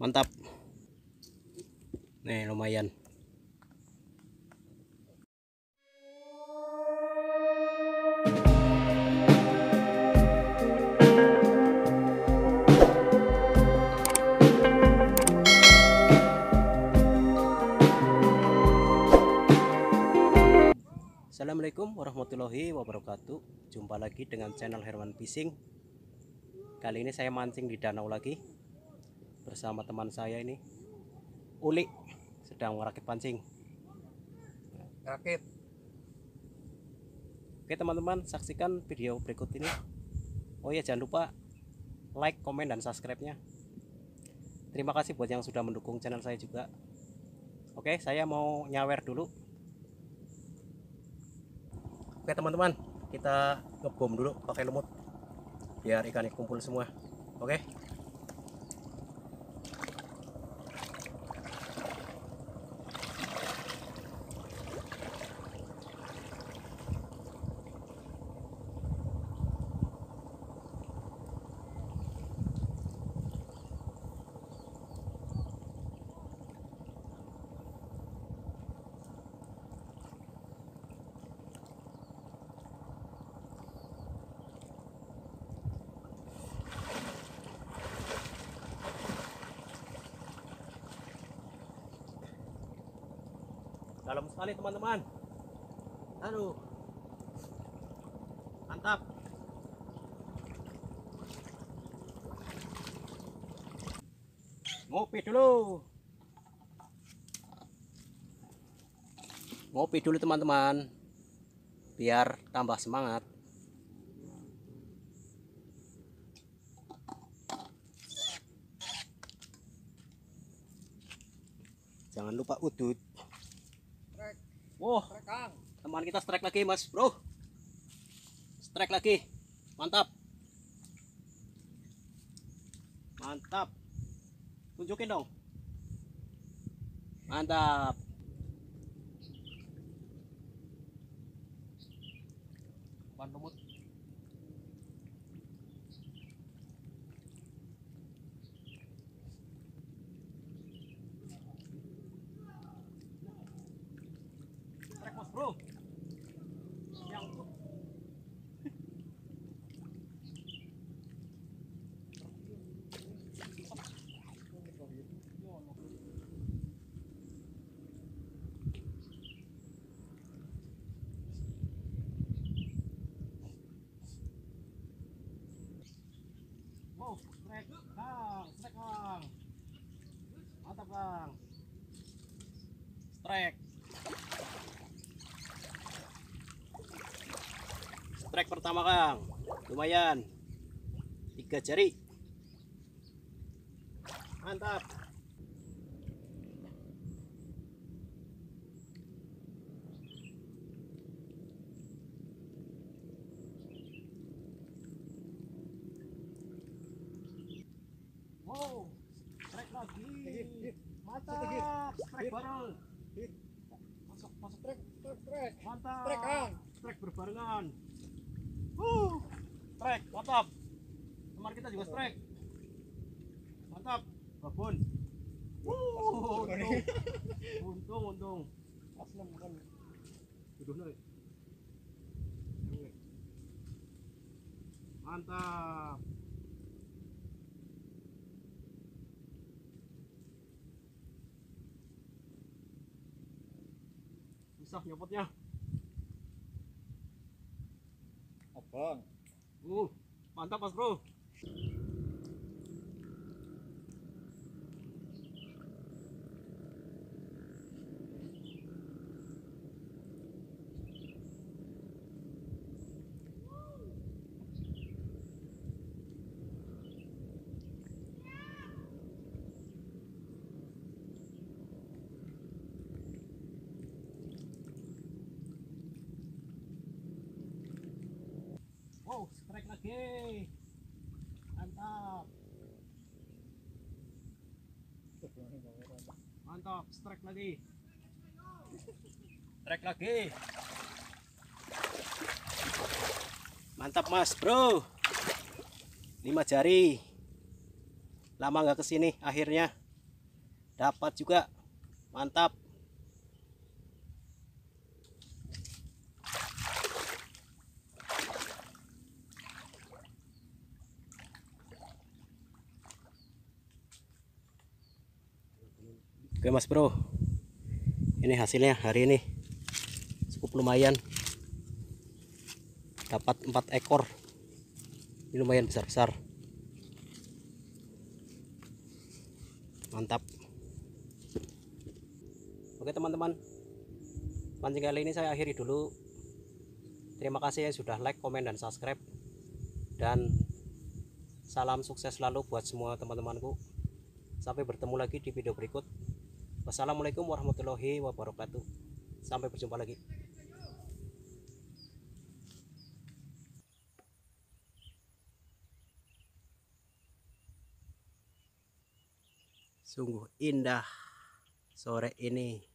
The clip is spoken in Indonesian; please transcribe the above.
Mantap. Nih lumayan. Assalamualaikum warahmatullahi wabarakatuh Jumpa lagi dengan channel Herman Fishing Kali ini saya mancing di danau lagi Bersama teman saya ini Uli Sedang merakit pancing. Rakit. Oke teman-teman saksikan video berikut ini. Oh ya jangan lupa Like, komen, dan subscribe-nya. Terima kasih buat yang sudah mendukung channel saya juga. Oke saya mau nyawer dulu. Oke teman-teman, kita ngebom dulu pakai lumut biar ikannya kumpul semua. Oke. Dalam sekali teman-teman. Aduh. Mantap. Ngopi dulu. Ngopi dulu teman-teman. Biar tambah semangat. Jangan lupa udut. Wow, kang. Teman kita strike lagi mas bro. Strike lagi. Mantap. Mantap. Tunjukin dong. Mantap. Ban lumut. Strike mas bro yang Wow, strike kang, strike kang. Mantap kang. Strike. Strike pertama kang, lumayan. Tiga jari. Mantap. Mantap, strike bareng. Masuk, masuk trek trek trek Mantap. Berbarengan. Uh. Kemarin kita juga strike. Mantap. Babon. Uh, untung. untung, untung. aslam bukan Duduk nih. Mantap. Susah nyopotnya. abang Uh, mantap Mas Bro. Wow, strike lagi. Mantap. Mantap, strike lagi. Strike lagi. Mantap Mas, Bro. Lima jari. Lama nggak ke sini akhirnya. dapat juga mantap Oke mas bro. Ini hasilnya hari ini. Cukup lumayan. Dapat 4 ekor. Ini lumayan besar-besar. Mantap. Oke teman-teman. Mancing kali ini saya akhiri dulu. Terima kasih ya sudah like, komen, dan subscribe. Dan Salam sukses selalu buat semua teman-temanku. Sampai bertemu lagi di video berikut Wassalamualaikum warahmatullahi wabarakatuh. Sampai berjumpa lagi. Sungguh indah sore ini.